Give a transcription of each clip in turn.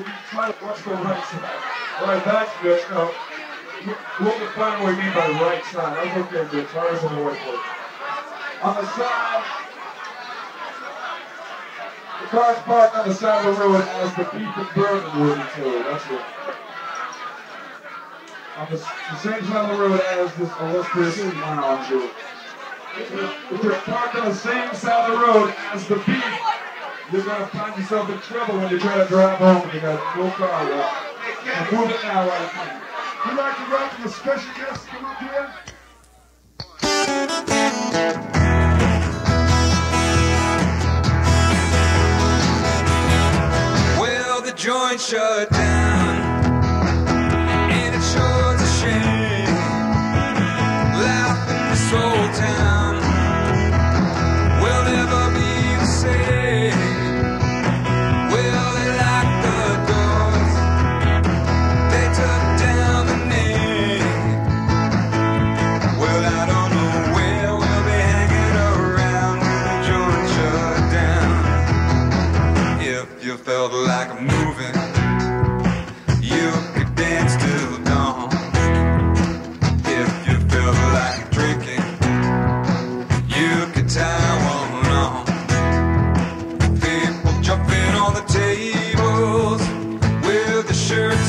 be trying to watch the right side. Right, that's good. Now, we'll define what we mean by right side. I was looking at the tires on the whiteboard. On the side, the car's parked on the side of the road as the beef and bourbon would towed. That's it. On the, the same side of the road as this illustrious lounge. If you're parked on the same side of the road as the beef, you're gonna find yourself in trouble when you try to drive home because no car left. So move it now while you can. We'd like to welcome the special guests come up here. Well, the joint shut down,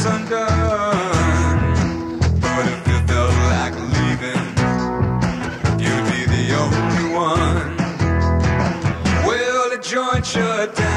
But if you felt like leaving, you'd be the only one. The joint shut down,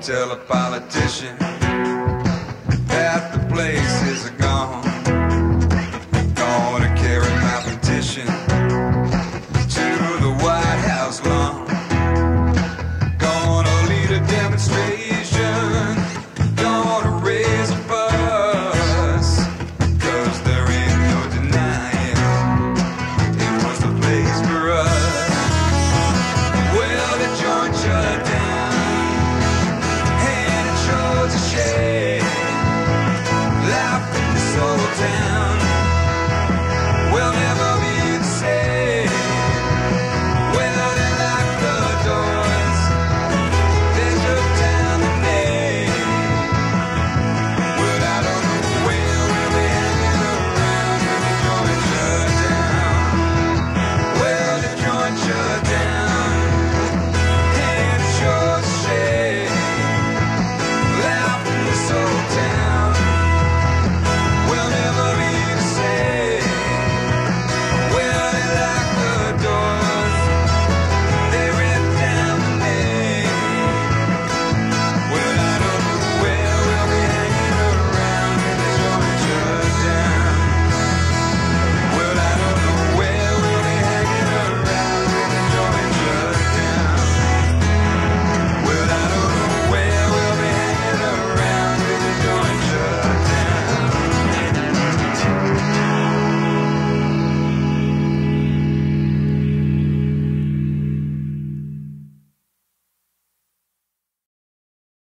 tell a politician